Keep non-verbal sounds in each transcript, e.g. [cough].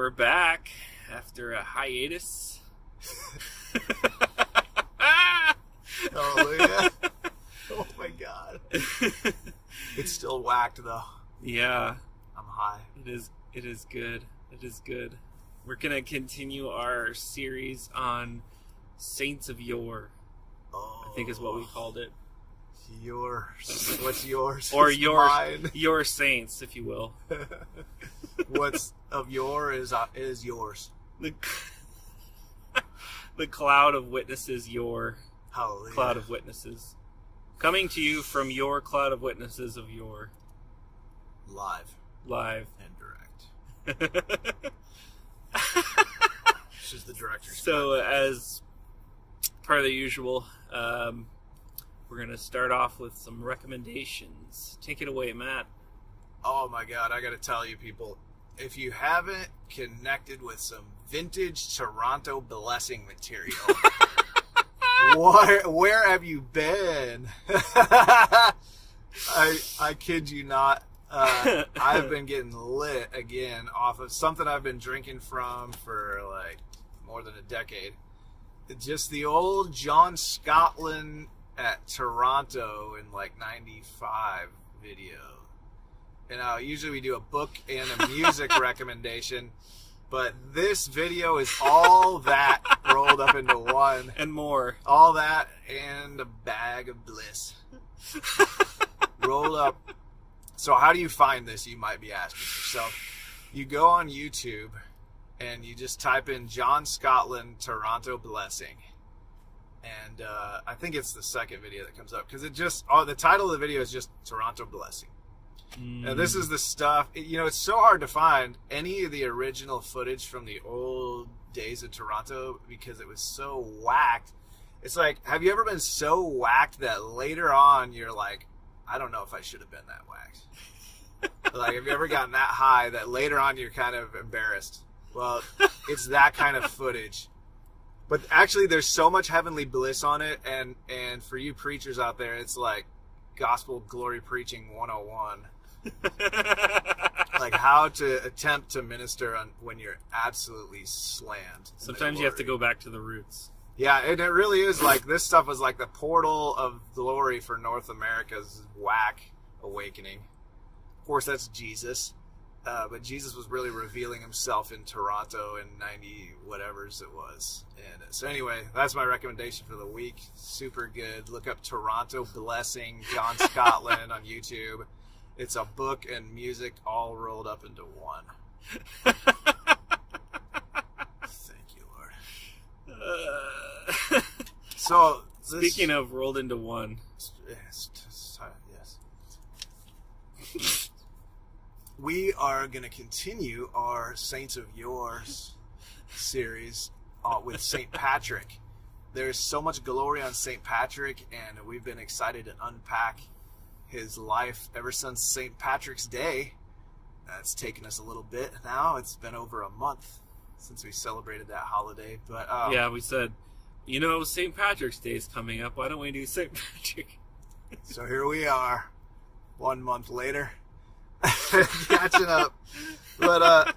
we're back after a hiatus. Hallelujah. [laughs] oh my god. It's still whacked though. yeah, I'm high. it is. It is good. It is good. We're gonna continue our series on Saints of Yore. Oh, I think is what we oh. called it, yours. What's yours? or your your saints, if you will. [laughs] What's of your is uh, is yours. The [laughs] the cloud of witnesses. Your Hallelujah. cloud of witnesses, coming to you from your cloud of witnesses of your live live. and direct. [laughs] This is the director. So, as per the usual, um, we're going to start off with some recommendations. Take it away, Matt. Oh my god, I gotta tell you people, if you haven't connected with some vintage Toronto blessing material, [laughs] where where have you been? [laughs] I I kid you not. Uh, I've been getting lit again off of something I've been drinking from for like more than a decade. Just the old John Scotland at Toronto in like '95 video. You know, usually we do a book and a music [laughs] recommendation, but this video is all that rolled up into one. And more. All that and a bag of bliss. [laughs] Roll up. So, how do you find this? You might be asking yourself. You go on YouTube and you just type in John Scotland Toronto Blessing. And uh, I think it's the second video that comes up because it just, oh, the title of the video is just Toronto Blessing. And mm. this is the stuff, you know, it's so hard to find any of the original footage from the old days of Toronto because it was so whacked. It's like, have you ever been so whacked that later on you're like, I don't know if I should have been that whacked? [laughs] like, have you ever gotten that high that later on you're kind of embarrassed? Well, it's that kind of footage. But actually, there's so much heavenly bliss on it, and and for you preachers out there, it's like gospel glory preaching 101 [laughs] like how to attempt to minister on when you're absolutely slammed. Sometimes you have to go back to the roots. Yeah, and it really is like this stuff was like the portal of glory for North America's whack awakening. Of course, that's Jesus, uh, but Jesus was really revealing himself in Toronto in ninety whatever's it was. And so anyway, that's my recommendation for the week. Super good. Look up Toronto Blessing John [laughs] Scotland on YouTube. It's a book and music all rolled up into one. Thank you, Lord. Uh, [laughs] So this, speaking of rolled into one, Yes, t- yes. we are going to continue our Saints of Yours series uh, with St. Patrick. There's so much glory on St. Patrick, and we've been excited to unpack his life ever since St. Patrick's Day. That's taken us a little bit now. It's been over a month since we celebrated that holiday, but um, yeah, we said, you know, St. Patrick's Day is coming up. Why don't we do St. Patrick? [laughs] So here we are, one month later, [laughs] [laughs] catching up. But uh,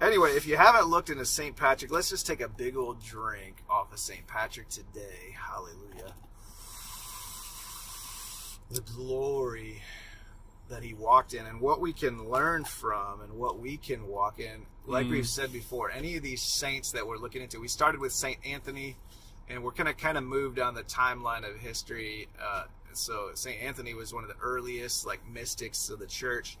anyway, if you haven't looked into St. Patrick, let's just take a big old drink off of St. Patrick today. Hallelujah. The glory that he walked in and what we can learn from and what we can walk in. Like Mm. we've said before, any of these saints that we're looking into, we started with St. Anthony and we're going to kind of move down the timeline of history. Uh, so St. Anthony was one of the earliest like mystics of the church.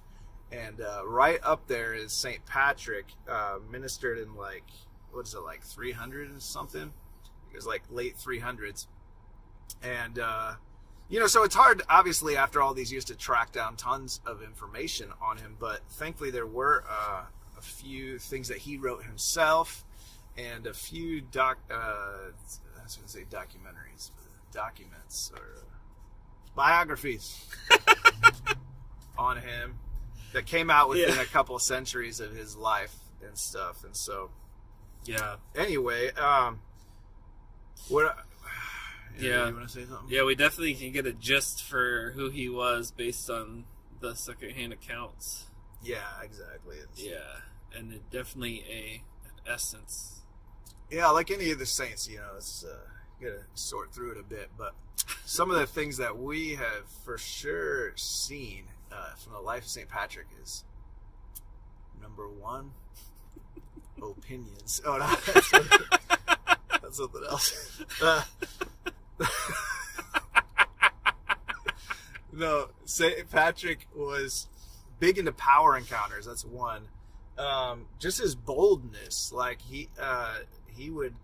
And uh, right up there is St. Patrick, uh, ministered in like, what is it, like 300 and something? It was like late 300s. And, uh, you know, so it's hard, obviously, after all these years to track down tons of information on him, but thankfully there were uh, a few things that he wrote himself and a few doc, uh, I was going to say documentaries, documents or biographies [laughs] on him that came out within Yeah. a couple centuries of his life and stuff. And so, Yeah. anyway, um, what? Yeah. You want to say something? Yeah, we definitely can get a gist for who he was based on the secondhand accounts. Yeah, exactly. It's, Yeah. and it definitely a an essence. Yeah, like any of the saints, you know, it's uh, you gotta sort through it a bit. But some of the [laughs] things that we have for sure seen uh, from the life of Saint Patrick is number one, [laughs] opinions. Oh no, that's, [laughs] that's something else. Uh, [laughs] no, Saint Patrick was big into power encounters. That's one. Um, just his boldness, like he uh, he would,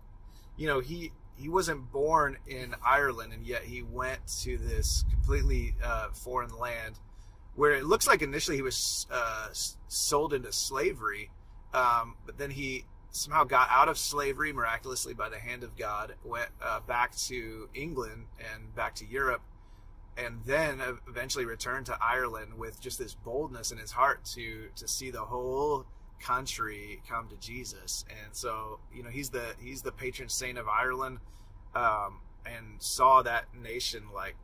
you know, he he wasn't born in Ireland, and yet he went to this completely uh, foreign land, where it looks like initially he was uh, sold into slavery, um, but then he somehow got out of slavery miraculously by the hand of God, went uh, back to England and back to Europe, and then eventually returned to Ireland with just this boldness in his heart to to see the whole country come to Jesus. And so, you know, he's the he's the patron saint of Ireland, um, and saw that nation like,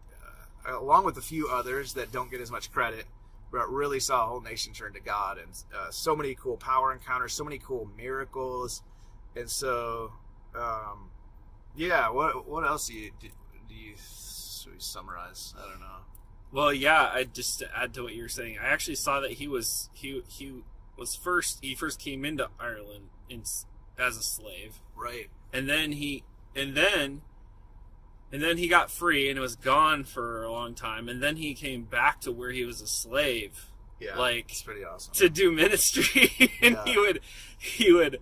uh, along with a few others that don't get as much credit, but really saw a whole nation turn to God, and uh, so many cool power encounters, so many cool miracles, and so, um, yeah. What what else do you do, do you summarize? I don't know. Well, yeah, I just to add to what you were saying, I actually saw that he was he he was first he first came into Ireland in, as a slave, right? And then he and then and then he got free and it was gone for a long time, and then he came back to where he was a slave. Yeah, like it's pretty awesome to do ministry, [laughs] and yeah. he would he would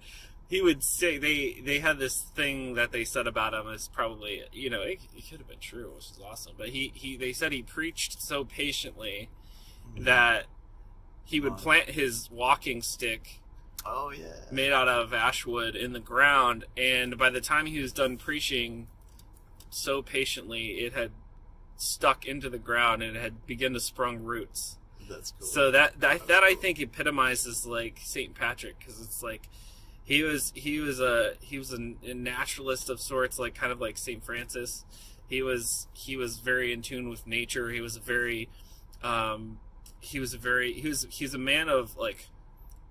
he would say they they had this thing that they said about him is probably you know it, it could have been true, which is awesome. But he he they said he preached so patiently mm-hmm. that he would plant his walking stick. Oh yeah. Made out of ash wood in the ground, and by the time he was done preaching, so patiently, it had stuck into the ground and it had begun to sprung roots. That's cool. So that that, that I think epitomizes like Saint Patrick because it's like he was he was a he was a, a naturalist of sorts, like kind of like Saint Francis. He was he was very in tune with nature. He was a very um, he was a very he was he's a man of like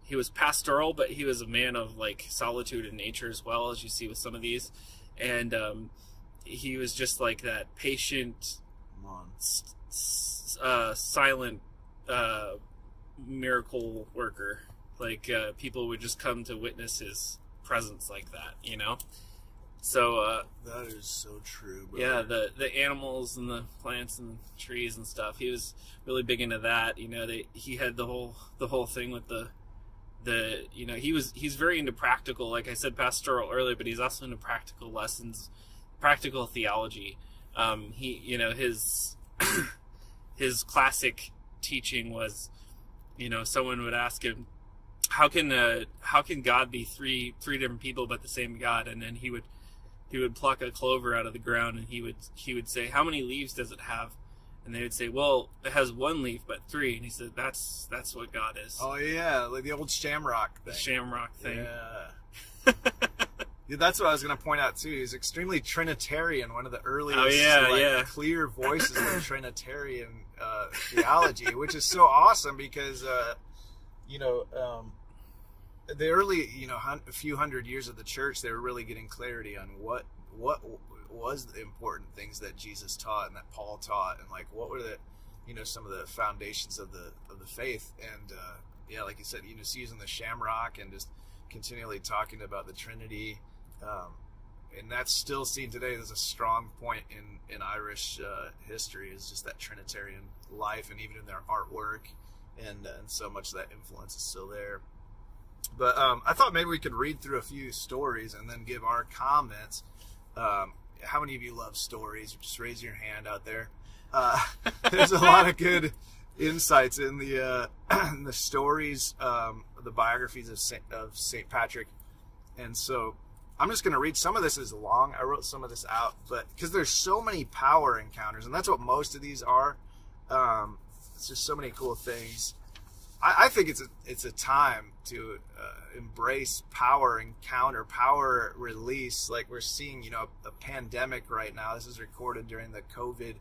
he was pastoral, but he was a man of like solitude and nature as well, as you see with some of these. And um, he was just like that patient, uh, silent uh, miracle worker. Like uh, people would just come to witness his presence like that, you know. So uh, that is so true. Brother. Yeah, the the animals and the plants and trees and stuff. He was really big into that. You know, they he had the whole the whole thing with the the you know he was he's very into practical. Like I said, pastoral earlier, but he's also into practical lessons, practical theology. Um, he you know his [coughs] his classic teaching was, you know, someone would ask him, how can uh, how can God be three three different people but the same God? And then he would he would pluck a clover out of the ground and he would he would say, "How many leaves does it have?" And they would say, "Well, it has one leaf, but three. And he said, "That's that's what God is." Oh yeah, like the old shamrock thing. The shamrock thing. Yeah. That's what I was going to point out too. He's extremely Trinitarian, one of the earliest, oh, yeah, like, yeah. clear voices of Trinitarian uh, theology, which is so awesome because, uh, you know, um, the early, you know, a few hundred years of the church, they were really getting clarity on what what was the important things that Jesus taught and that Paul taught, and like what were the, you know, some of the foundations of the of the faith. And uh, yeah, like you said, you know, using the shamrock and just continually talking about the Trinity. Um, and that's still seen today as a strong point in in Irish uh, history is just that Trinitarian life, and even in their artwork, and uh, and so much of that influence is still there. But um, I thought maybe we could read through a few stories and then give our comments. Um, how many of you love stories? Just raise your hand out there. Uh, [laughs] there's a lot of good insights in the uh, in [clears throat] the stories, um, the biographies of Saint, of Saint Patrick, and so I'm just going to read some of this is long. I wrote some of this out, but because there's so many power encounters, and that's what most of these are. Um, it's just so many cool things. I, I think it's a it's a time to uh, embrace power encounter, power release. Like we're seeing, you know, a pandemic right now. This is recorded during the COVID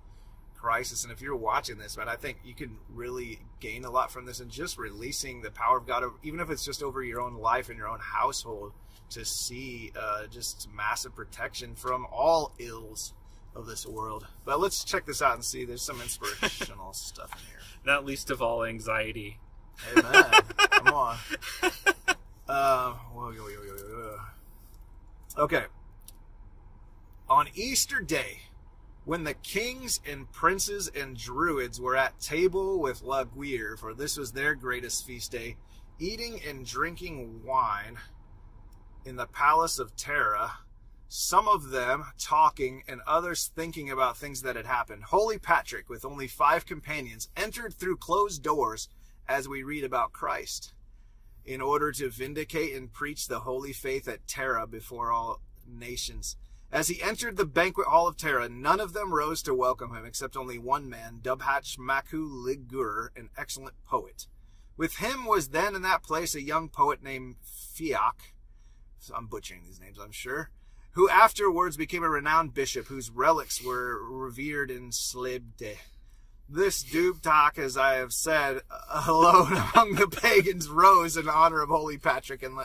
crisis. And if you're watching this, man, I think you can really gain a lot from this and just releasing the power of God, even if it's just over your own life and your own household, to see uh, just massive protection from all ills of this world. But let's check this out and see. There's some inspirational [laughs] stuff in here. Not least of all, anxiety. Amen. Come on. [laughs] Uh, whoa, whoa, whoa, okay. On Easter Day, when the kings and princes and druids were at table with Laguirre, for this was their greatest feast day, eating and drinking wine in the palace of Tara, some of them talking and others thinking about things that had happened. Holy Patrick, with only five companions, entered through closed doors as we read about Christ, in order to vindicate and preach the holy faith at Tara before all nations. As he entered the banquet hall of Tara, none of them rose to welcome him, except only one man, Dubhach Maku Ligur, an excellent poet. With him was then in that place a young poet named Fiach, I'm butchering these names, I'm sure, who afterwards became a renowned bishop whose relics were revered in Slebde. This Dubhach, as I have said, [laughs] alone among the pagans rose in honor of Holy Patrick, and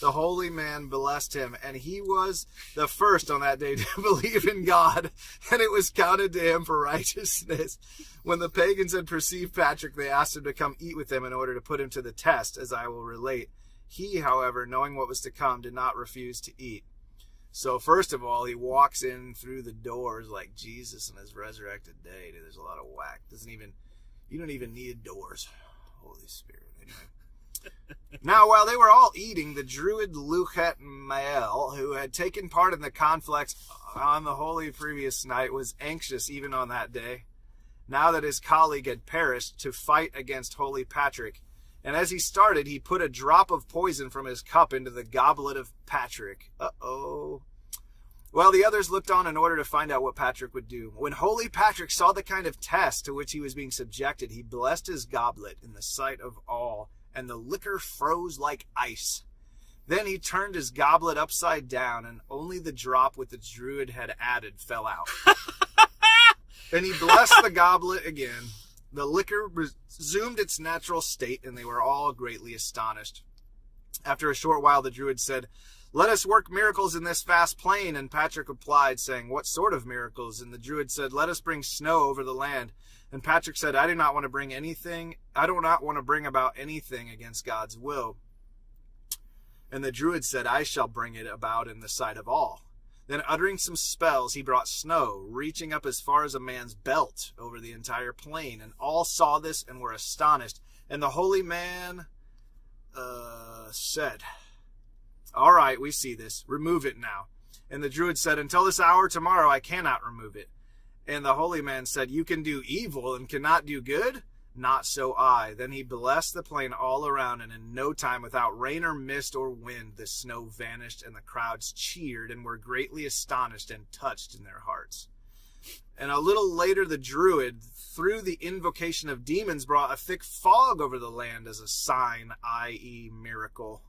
the holy man blessed him. And he was the first on that day [laughs] to believe in God, and it was counted to him for righteousness. When the pagans had perceived Patrick, they asked him to come eat with them in order to put him to the test, as I will relate. He, however, knowing what was to come, did not refuse to eat. So first of all, he walks in through the doors like Jesus in his resurrected day. Dude, there's a lot of whack. Doesn't even you don't even need doors. Holy Spirit. Anyway. [laughs] now, while they were all eating, the druid Luchet Mael, who had taken part in the conflict on the holy previous night, was anxious even on that day, now that his colleague had perished, to fight against holy Patrick. And as he started, he put a drop of poison from his cup into the goblet of Patrick. Uh oh. Well, the others looked on in order to find out what Patrick would do. When Holy Patrick saw the kind of test to which he was being subjected, he blessed his goblet in the sight of all, and the liquor froze like ice. Then he turned his goblet upside down, and only the drop which the druid had added fell out. [laughs] then he blessed the goblet again, the liquor resumed its natural state, and they were all greatly astonished. After a short while, the druid said, Let us work miracles in this vast plain. And Patrick replied, saying, What sort of miracles? And the druid said, Let us bring snow over the land. And Patrick said, I do not want to bring anything, I do not want to bring about anything against God's will. And the druid said, I shall bring it about in the sight of all. Then, uttering some spells, he brought snow, reaching up as far as a man's belt over the entire plain. And all saw this and were astonished. And the holy man uh, said, All right, we see this. Remove it now. And the druid said, Until this hour tomorrow, I cannot remove it. And the holy man said, You can do evil and cannot do good? Not so I. Then he blessed the plain all around, and in no time, without rain or mist or wind, the snow vanished, and the crowds cheered and were greatly astonished and touched in their hearts. And a little later, the druid, through the invocation of demons, brought a thick fog over the land as a sign, i.e., miracle.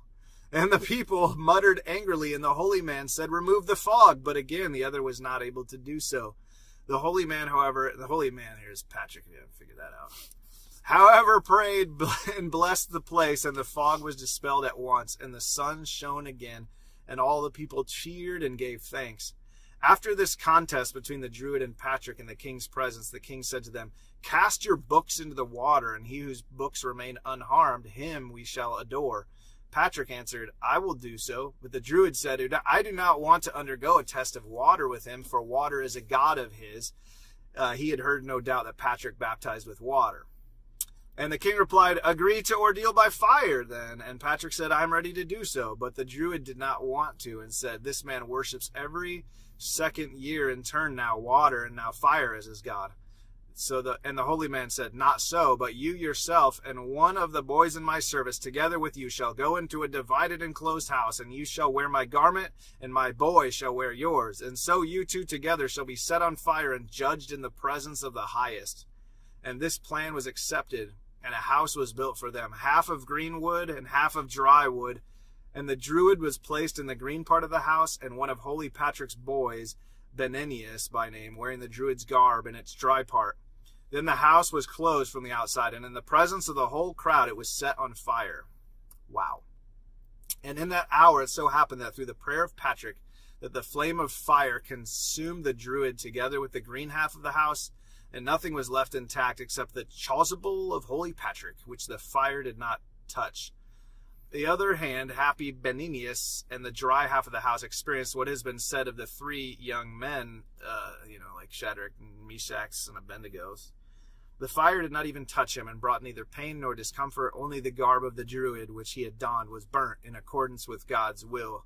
And the people muttered angrily, and the holy man said, Remove the fog. But again, the other was not able to do so. The holy man, however, the holy man here is Patrick. We haven't figured that out however, prayed [laughs] and blessed the place, and the fog was dispelled at once, and the sun shone again, and all the people cheered and gave thanks. After this contest between the Druid and Patrick in the king's presence, the king said to them, Cast your books into the water, and he whose books remain unharmed, him we shall adore. Patrick answered, I will do so. But the Druid said, I do not want to undergo a test of water with him, for water is a god of his. Uh, he had heard no doubt that Patrick baptized with water. And the king replied, Agree to ordeal by fire, then. And Patrick said, I'm ready to do so. But the druid did not want to, and said, This man worships every second year in turn now water and now fire as his God. So the and the holy man said, Not so, but you yourself and one of the boys in my service together with you shall go into a divided and closed house, and you shall wear my garment, and my boy shall wear yours. And so you two together shall be set on fire and judged in the presence of the highest. And this plan was accepted and a house was built for them, half of green wood and half of dry wood. And the druid was placed in the green part of the house, and one of Holy Patrick's boys, Benenius by name, wearing the druid's garb in its dry part. Then the house was closed from the outside, and in the presence of the whole crowd it was set on fire. Wow. And in that hour it so happened that through the prayer of Patrick, that the flame of fire consumed the druid together with the green half of the house, and nothing was left intact except the chasuble of holy Patrick, which the fire did not touch. The other hand, happy Beninius and the dry half of the house experienced what has been said of the three young men, uh, you know, like Shadrach, Meshach, and Abednego's. The fire did not even touch him and brought neither pain nor discomfort. Only the garb of the Druid which he had donned was burnt in accordance with God's will.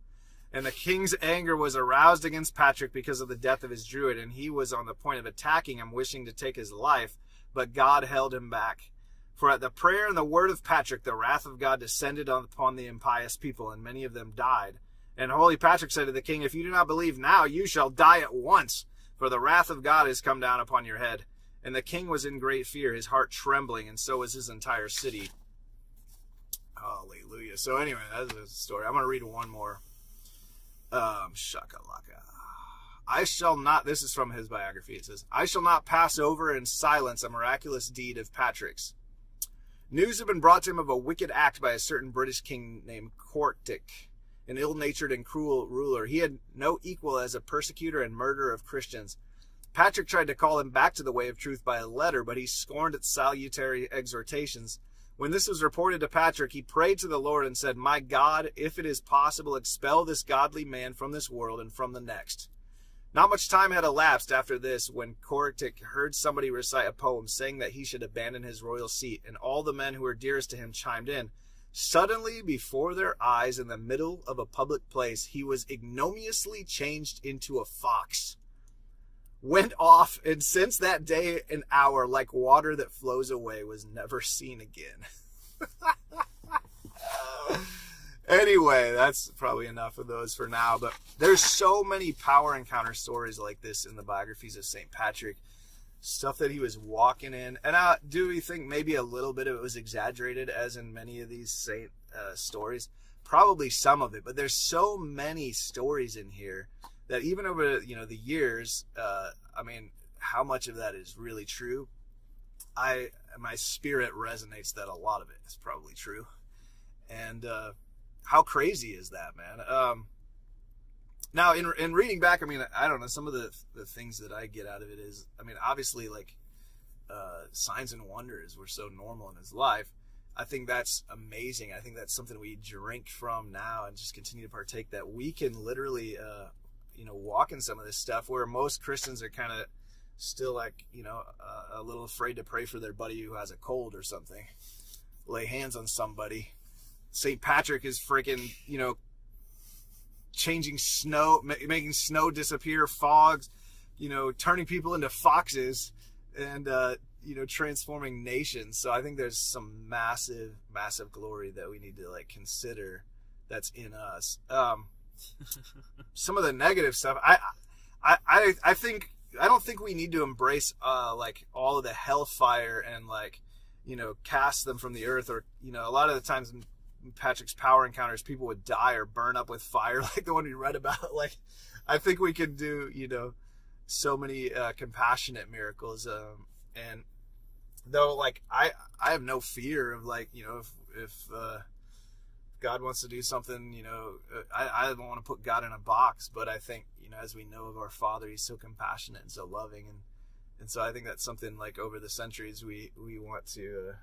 And the king's anger was aroused against Patrick because of the death of his Druid, and he was on the point of attacking him, wishing to take his life, but God held him back. For at the prayer and the word of Patrick, the wrath of God descended upon the impious people, and many of them died. And holy Patrick said to the king, If you do not believe now, you shall die at once, for the wrath of God has come down upon your head. And the king was in great fear, his heart trembling, and so was his entire city. Hallelujah. So anyway, that's the story. I'm going to read one more. Um, shakalaka. I shall not, this is from his biography. It says, I shall not pass over in silence a miraculous deed of Patrick's. News had been brought to him of a wicked act by a certain British king named Cortic, an ill natured and cruel ruler. He had no equal as a persecutor and murderer of Christians. Patrick tried to call him back to the way of truth by a letter, but he scorned its salutary exhortations. When this was reported to Patrick, he prayed to the Lord and said, My God, if it is possible, expel this godly man from this world and from the next. Not much time had elapsed after this when Cortic heard somebody recite a poem saying that he should abandon his royal seat, and all the men who were dearest to him chimed in. Suddenly, before their eyes, in the middle of a public place, he was ignominiously changed into a fox went off, and since that day and hour, like water that flows away, was never seen again. [laughs] anyway, that's probably enough of those for now. But there's so many power encounter stories like this in the biographies of St. Patrick. Stuff that he was walking in. And uh, do we think maybe a little bit of it was exaggerated, as in many of these saint uh, stories? Probably some of it, but there's so many stories in here that even over you know the years, uh, I mean, how much of that is really true? I my spirit resonates that a lot of it is probably true, and uh, how crazy is that, man? Um, now, in in reading back, I mean, I don't know some of the the things that I get out of it is, I mean, obviously, like uh, signs and wonders were so normal in his life. I think that's amazing. I think that's something we drink from now and just continue to partake. That we can literally uh, you know walking some of this stuff where most Christians are kind of still like you know a little afraid to pray for their buddy who has a cold or something lay hands on somebody. St patrick is freaking you know changing snow ma- making snow disappear fogs you know turning people into foxes and uh, you know transforming nations. So i think there's some massive massive glory that we need to like consider that's in us. Um some of the negative stuff. I, I, I, I think I don't think we need to embrace uh, like all of the hellfire and like you know cast them from the earth or you know a lot of the times in Patrick's power encounters people would die or burn up with fire [laughs] like the one we read about. [laughs] Like I think we could do you know so many uh, compassionate miracles um, and though like I I have no fear of like you know if if uh, God wants to do something, you know, uh, I, I don't want to put God in a box, but I think, you know, as we know of our Father, He's so compassionate and so loving, and and so I think that's something like over the centuries we we want to, uh,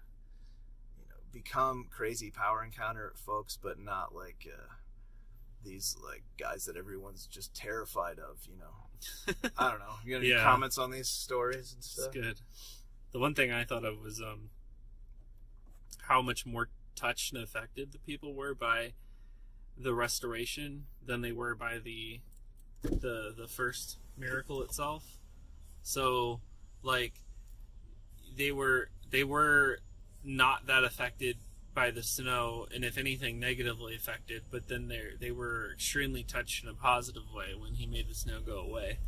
you know, become crazy power encounter folks, but not like uh, these like guys that everyone's just terrified of. You know, [laughs] I don't know. You got any yeah. comments on these stories and stuff? That's good. The one thing I thought of was um, how much more touched and affected the people were by the restoration than they were by the the the first miracle itself. So like they were they were not that affected by the snow and if anything negatively affected but then they they were extremely touched in a positive way when he made the snow go away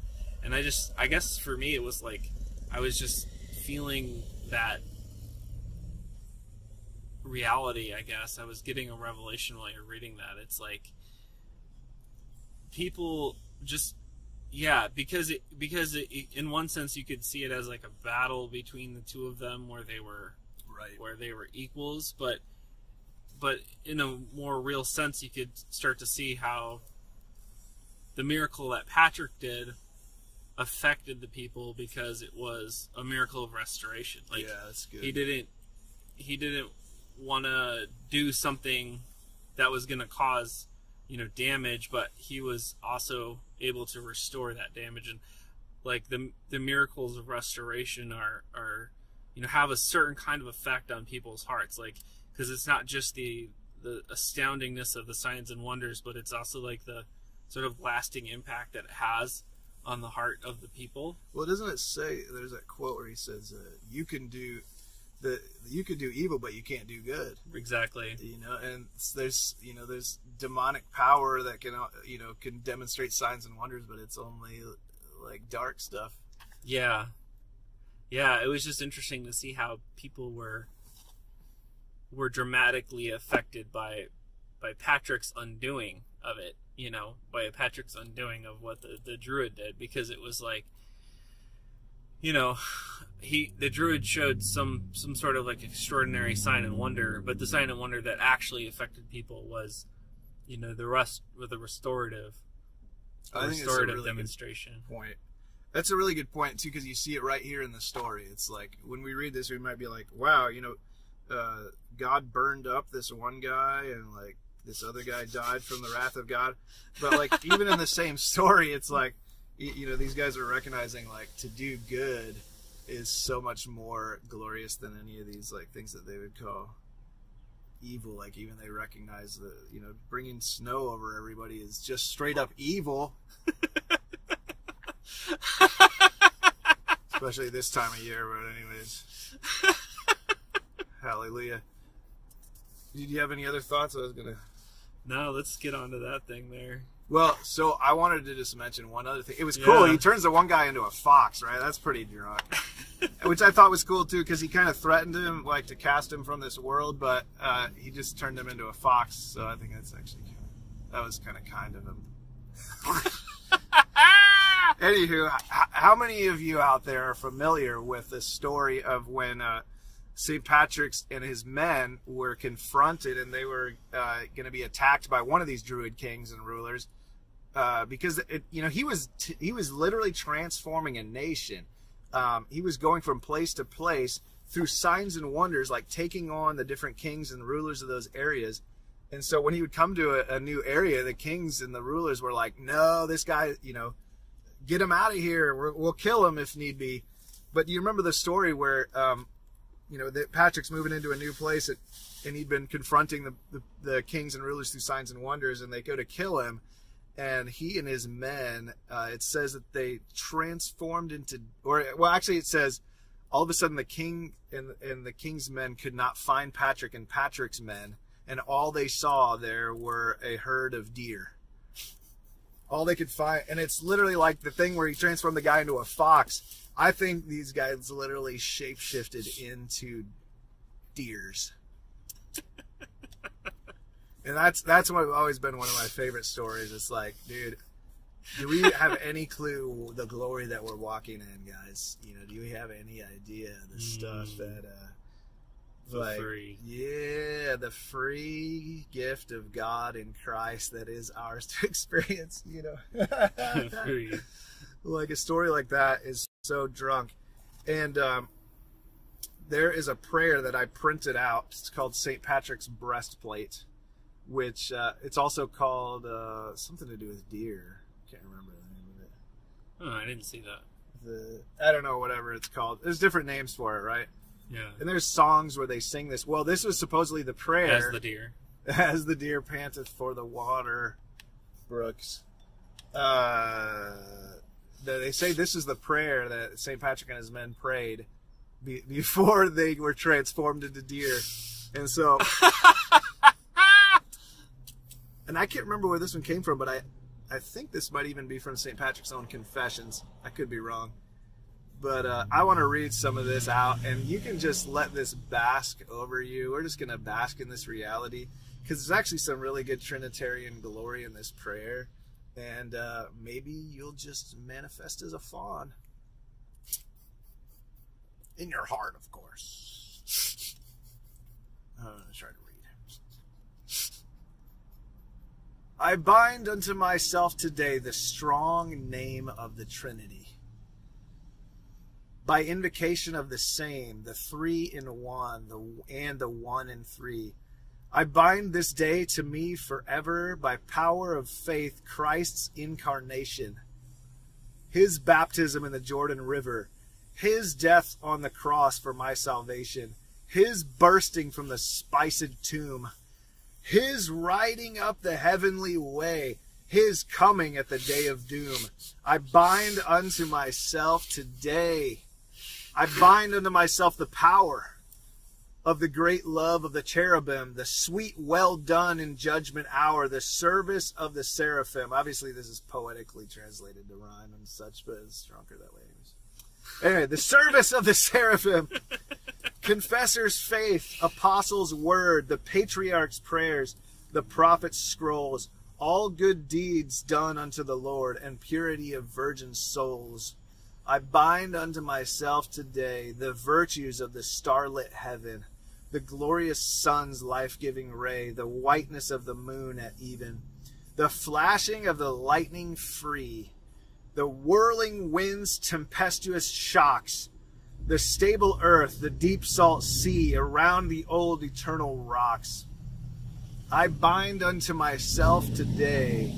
and i just i guess for me it was like i was just feeling that reality, I guess. I was getting a revelation while you're reading that. It's like people just Yeah, because it because it, in one sense you could see it as like a battle between the two of them where they were right. where they were equals, but but in a more real sense you could start to see how the miracle that Patrick did affected the people because it was a miracle of restoration. Like yeah, that's good. he didn't he didn't want to do something that was going to cause you know damage, but he was also able to restore that damage. And like the the miracles of restoration are are you know have a certain kind of effect on people's hearts. Like because it's not just the the astoundingness of the signs and wonders but it's also like the sort of lasting impact that it has on the heart of the people. Well, doesn't it say there's that quote where he says, uh, "You can do the you could do evil, but you can't do good." exactly You know, and there's you know there's demonic power that can uh, you know can demonstrate signs and wonders, but it's only like dark stuff. Yeah. Yeah, it was just interesting to see how people were were dramatically affected by by Patrick's undoing of it, you know, by Patrick's undoing of what the, the druid did because it was like you know, he the druid showed some some sort of like extraordinary sign and wonder, but the sign and wonder that actually affected people was you know, the rest with the restorative I think restorative really demonstration. point. That's a really good point too, because you see it right here in the story. It's like when we read this, we might be like, "Wow, you know, uh, God burned up this one guy, and like this other guy died from the wrath of God." But like even in the same story, it's like you know these guys are recognizing like to do good is so much more glorious than any of these like things that they would call evil like even they recognize that you know bringing snow over everybody is just straight up evil [laughs] especially this time of year. But anyways, [laughs] hallelujah. Did you have any other thoughts? I was gonna. No, let's get on to that thing there. Well, so I wanted to just mention one other thing. It was cool. Yeah. He turns the one guy into a fox, right? That's pretty drunk. [laughs] Which I thought was cool too, because he kind of threatened him, like to cast him from this world, but uh, he just turned him into a fox. So I think that's actually kind of, that was kind of kind of him. [laughs] Anywho, h- how many of you out there are familiar with the story of when uh, St. Patrick's and his men were confronted and they were uh, going to be attacked by one of these Druid kings and rulers? Uh, because it, you know he was he was literally transforming a nation. Um, he was going from place to place through signs and wonders, like taking on the different kings and rulers of those areas. And so when he would come to a, a new area, the kings and the rulers were like, "No, this guy, you know, get him out of here. We're, we'll kill him if need be." But you remember the story where, um, you know, that Patrick's moving into a new place, at, and he'd been confronting the, the the kings and rulers through signs and wonders, and they go to kill him, and he and his men, uh, it says that they transformed into, or well, actually, it says all of a sudden the king and and the king's men could not find Patrick and Patrick's men, and all they saw there were a herd of deer. All they could find, and it's literally like the thing where he transformed the guy into a fox. I think these guys literally shapeshifted into deers. And that's that's what always been one of my favorite stories. It's like, dude, do we have [laughs] any clue the glory that we're walking in, guys? You know, do we have any idea the stuff Mm. that uh For like free. yeah, the free gift of God in Christ that is ours [laughs] to experience, you know. [laughs] Free. like a story like that is so drunk. And um there is a prayer that I printed out. It's called St. Patrick's breastplate, which uh, it's also called uh, something to do with deer. Can't remember the name of it. Oh, I didn't see that. The I don't know whatever it's called. There's different names for it, right? Yeah. And there's songs where they sing this. Well, this was supposedly the prayer As the deer. as the deer panteth for the water brooks. Uh, they say this is the prayer that St. Patrick and his men prayed be- before they were transformed into deer. And so, [laughs] and I can't remember where this one came from, but I, I think this might even be from St. Patrick's own confessions. I could be wrong. But uh, I want to read some of this out, and you can just let this bask over you. We're just going to bask in this reality because there's actually some really good Trinitarian glory in this prayer. And uh, maybe you'll just manifest as a fawn. In your heart, of course. [laughs] I'm going to try to read. I bind unto myself today the strong name of the Trinity. By invocation of the same, the three in one, the and the one in three. I bind this day to me forever by power of faith Christ's incarnation, his baptism in the Jordan River, his death on the cross for my salvation, his bursting from the spiced tomb, his riding up the heavenly way, his coming at the day of doom. I bind unto myself today. I bind unto myself the power of the great love of the cherubim, the sweet well done in judgment hour, the service of the seraphim. Obviously, this is poetically translated to rhyme and such, but it's stronger that way. Anyway, the service of the seraphim, confessor's faith, apostles' word, the patriarch's prayers, the prophet's scrolls, all good deeds done unto the Lord, and purity of virgin souls. I bind unto myself today the virtues of the starlit heaven, the glorious sun's life giving ray, the whiteness of the moon at even, the flashing of the lightning free, the whirling winds, tempestuous shocks, the stable earth, the deep salt sea, around the old eternal rocks. I bind unto myself today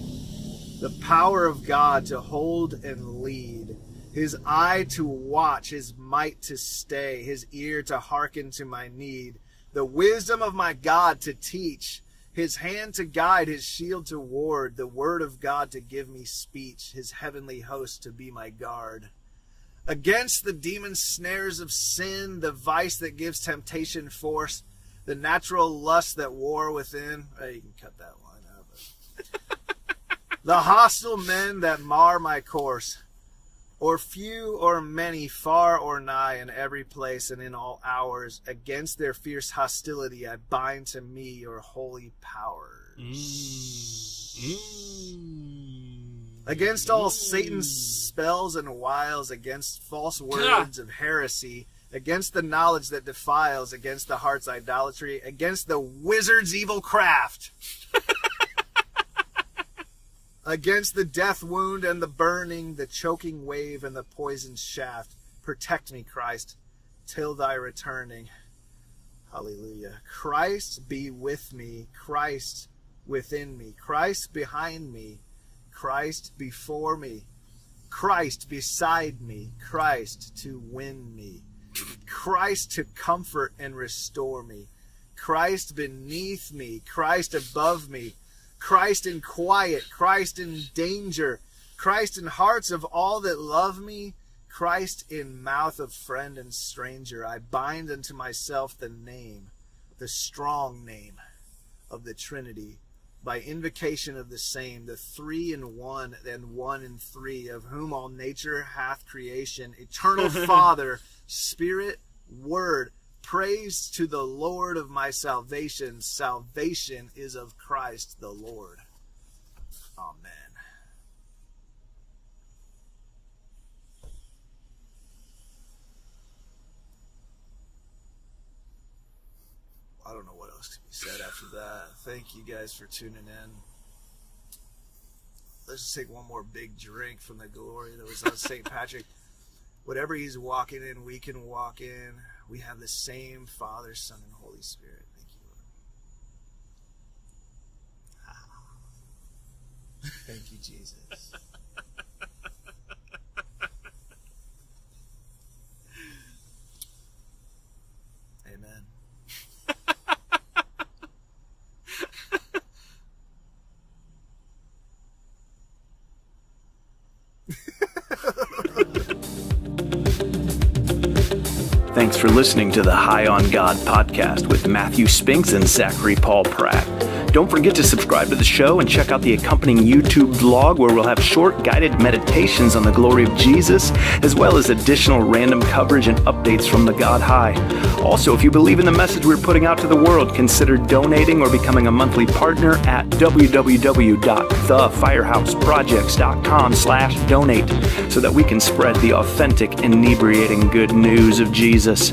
the power of God to hold and lead, his eye to watch, his might to stay, his ear to hearken to my need, the wisdom of my God to teach, his hand to guide, his shield to ward, the word of God to give me speech, his heavenly host to be my guard. Against the demon snares of sin, the vice that gives temptation force, the natural lust that war within. Oh, you can cut that line out. [laughs] the hostile men that mar my course, or few or many, far or nigh, in every place and in all hours, against their fierce hostility I bind to me your holy powers. Mm. Mm. Against all Satan's spells and wiles, against false words of heresy, against the knowledge that defiles, against the heart's idolatry, against the wizard's evil craft. [laughs] Against the death wound and the burning, the choking wave and the poisoned shaft, protect me, Christ, till thy returning. Hallelujah. Christ be with me, Christ within me, Christ behind me, Christ before me, Christ beside me, Christ to win me, Christ to comfort and restore me, Christ beneath me, Christ above me, Christ in quiet, Christ in danger, Christ in hearts of all that love me, Christ in mouth of friend and stranger. I bind unto myself the name, the strong name of the Trinity, by invocation of the same, the three in one and one in three, of whom all nature hath creation, eternal [laughs] Father, Spirit, Word, Praise to the Lord of my salvation. Salvation is of Christ the Lord. Amen. I don't know what else can be said after that. Thank you guys for tuning in. Let's just take one more big drink from the glory that was on [laughs] St. Patrick. Whatever he's walking in, we can walk in. We have the same Father, Son, and Holy Spirit. Thank you, Lord. Ah. Thank you, Jesus. [laughs] for listening to the High on God podcast with Matthew Spinks and Zachary Paul Pratt. Don't forget to subscribe to the show and check out the accompanying YouTube vlog where we'll have short guided meditations on the glory of Jesus, as well as additional random coverage and updates from the God High. Also, if you believe in the message we're putting out to the world, consider donating or becoming a monthly partner at www.thefirehouseprojects.com slash donate so that we can spread the authentic, inebriating good news of Jesus.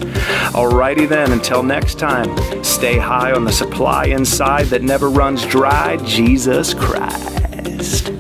Alrighty then, until next time, stay high on the supply inside that never runs dry, Jesus Christ.